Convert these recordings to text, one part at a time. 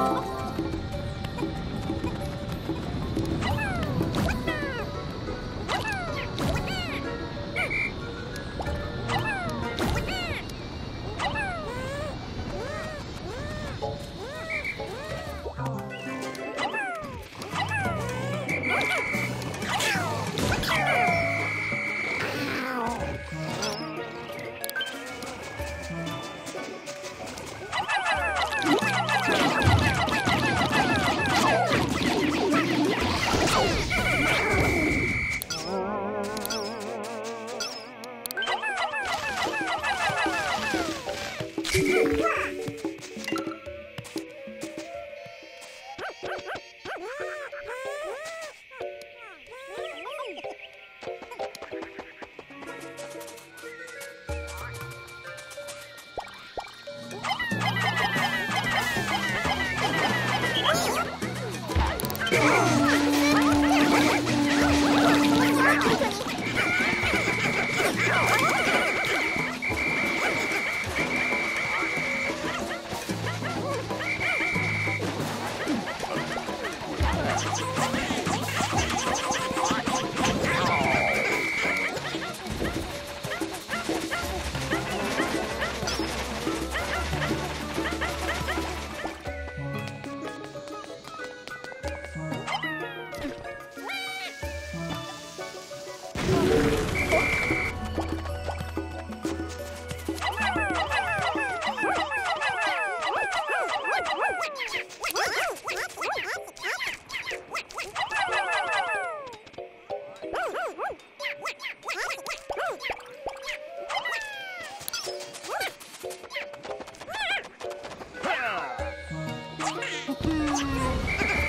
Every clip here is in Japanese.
我们。Yeah. ハハハハ!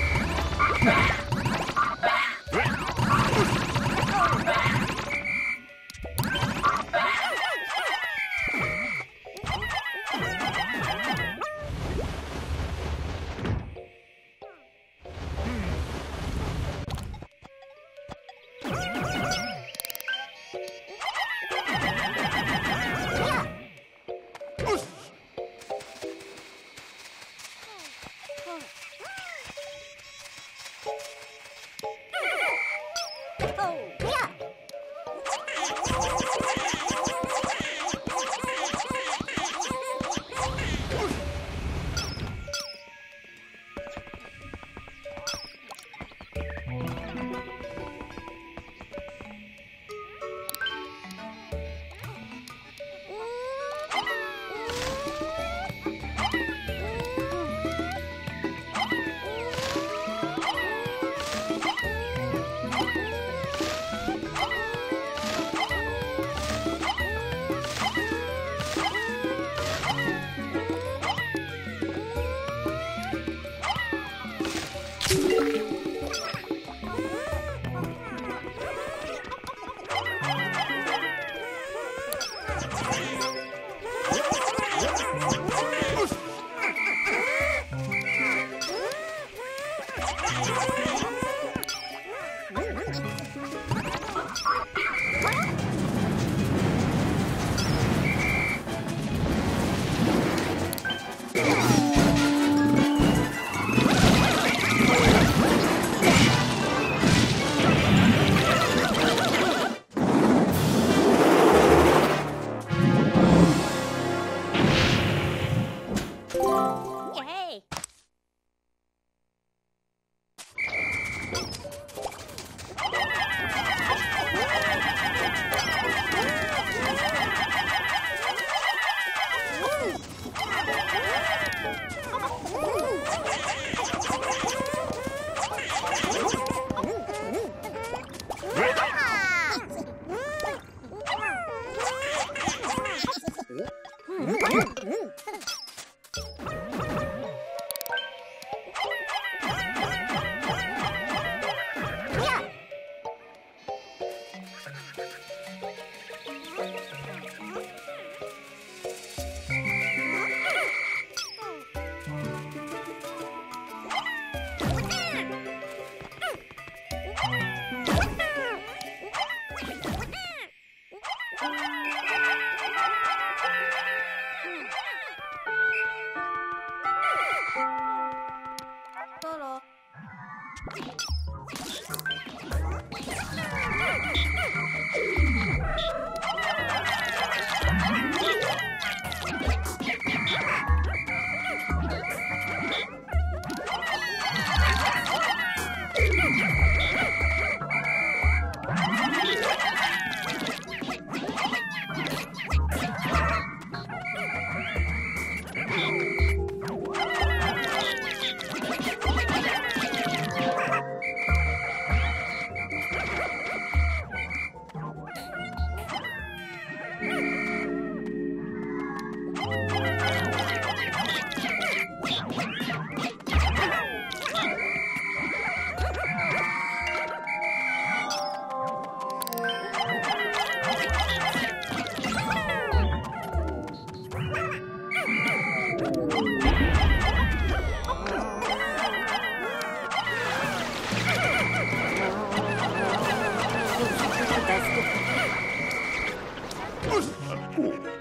步。